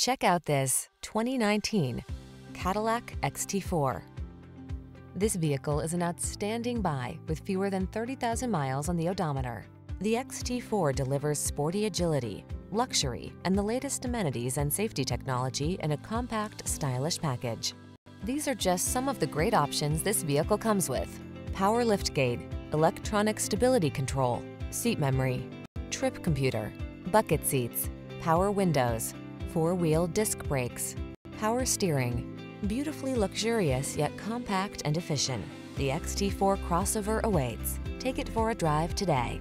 Check out this 2019 Cadillac XT4. This vehicle is an outstanding buy with fewer than 30,000 miles on the odometer. The XT4 delivers sporty agility, luxury, and the latest amenities and safety technology in a compact, stylish package. These are just some of the great options this vehicle comes with. Power liftgate, electronic stability control, seat memory, trip computer, bucket seats, power windows, four-wheel disc brakes, power steering. Beautifully luxurious yet compact and efficient. The XT4 crossover awaits. Take it for a drive today.